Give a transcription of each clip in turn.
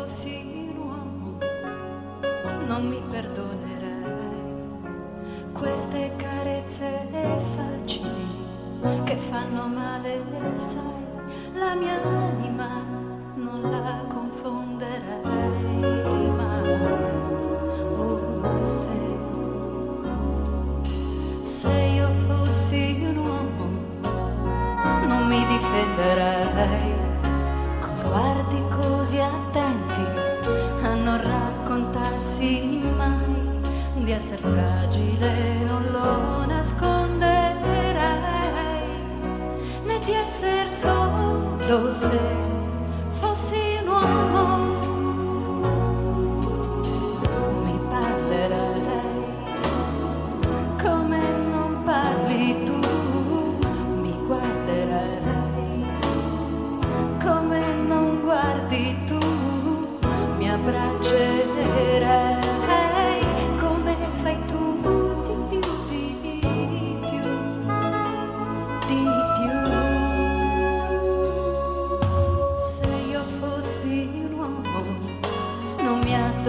Fossi un uomo non mi perdonerei queste carezze facili che fanno male, sai, la mia anima non la confonderei mai. Oh, se, se io fossi un uomo non mi difenderei con sguardi così attenti fragile, non lo nasconderei, né di essere solo se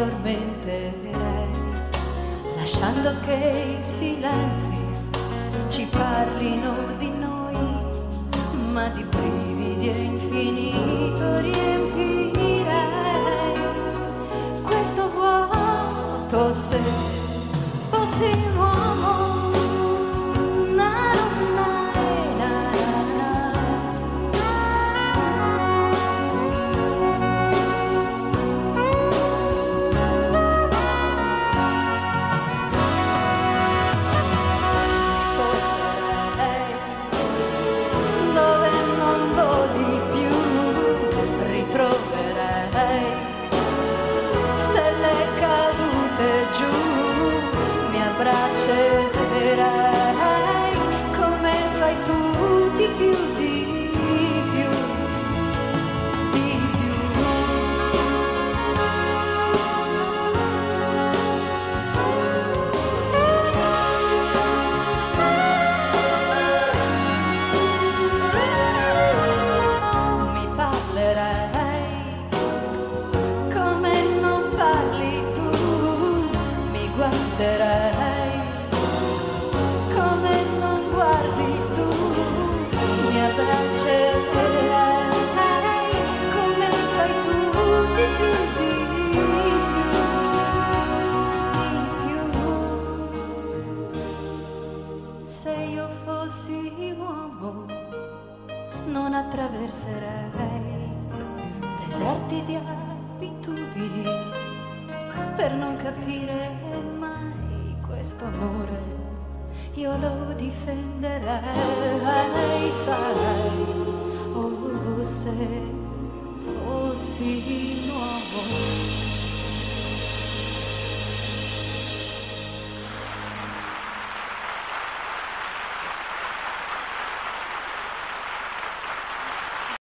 addormenterei, lasciando che i silenzi ci parlino di noi ma di brividi e infinito riempirei questo vuoto se fossi mi Se io fossi uomo non attraverserei deserti di abitudini per non capire mai questo amore. Io lo difenderei, sai, oh se fossi.